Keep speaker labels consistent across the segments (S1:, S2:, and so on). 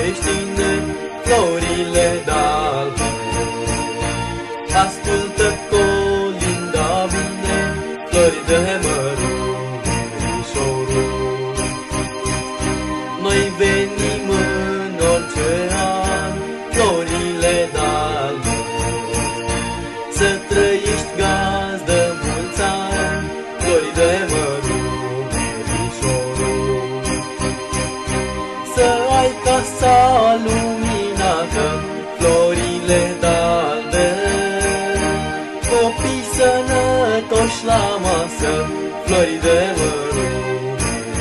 S1: creștine florile dal. Ascultă colinda vine, flori de mărunțișorul. Noi venim în orice an, florile dal. Să trăiești gazdă mulți ani, flori de mărunțișorul. Să casa luminată, florile dalbe. Copii sănătoși la masă, flori de mărușorul.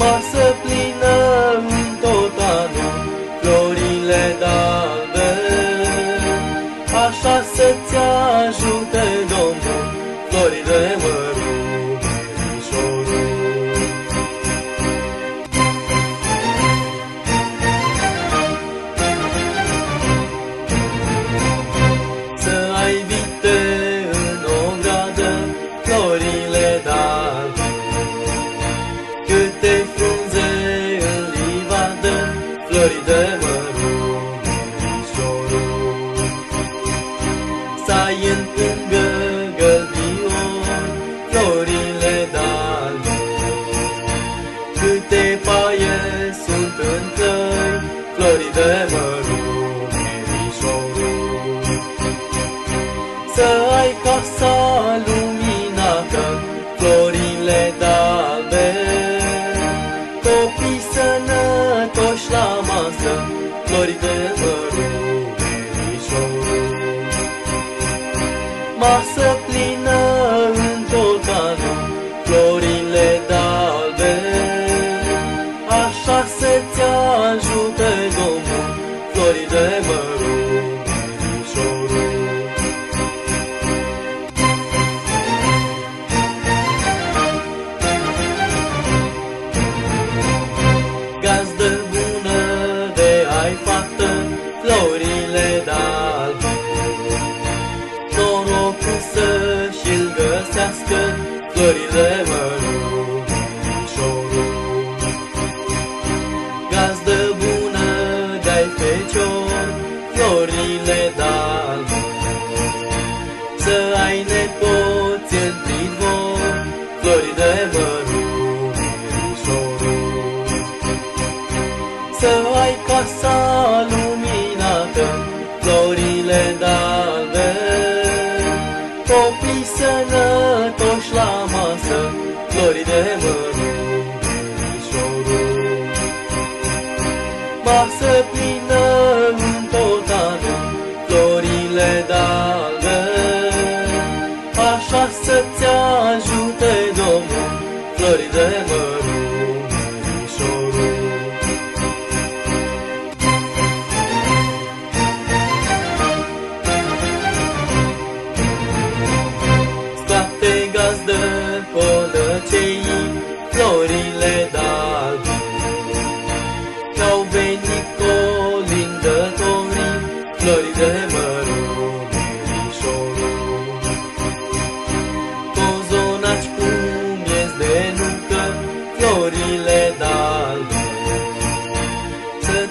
S1: Masă plină în tot anul, florile dalbe. Așa să-ți ajute Domnul, flori Să ai în pungă gălbion, florile dalbe, Câte paie sunt în clăi, flori de mărușorul. Să ai casa luminată, florile dalbe, Copii sănătoși la masă, flori de mărușorul. De ai fată, florile dalbe. Norocul să-și-l găsească, florile Să ai casa luminată, florile dalbe, Copii sănătoși la masă, flori de mărușorul. Masă plină în tot anul, florile dalbe,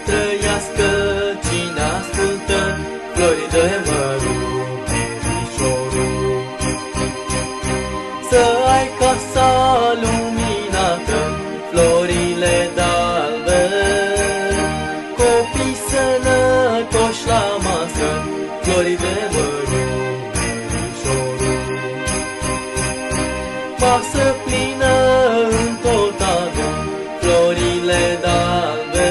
S1: trăiască cine ascultă, flori de mărușorul. să plină în tot avem florile dalbe.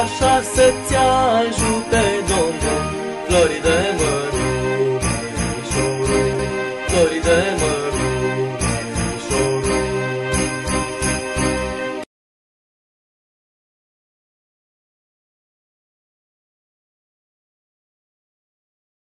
S1: Așa să-ți ajute Domnul flori de măr.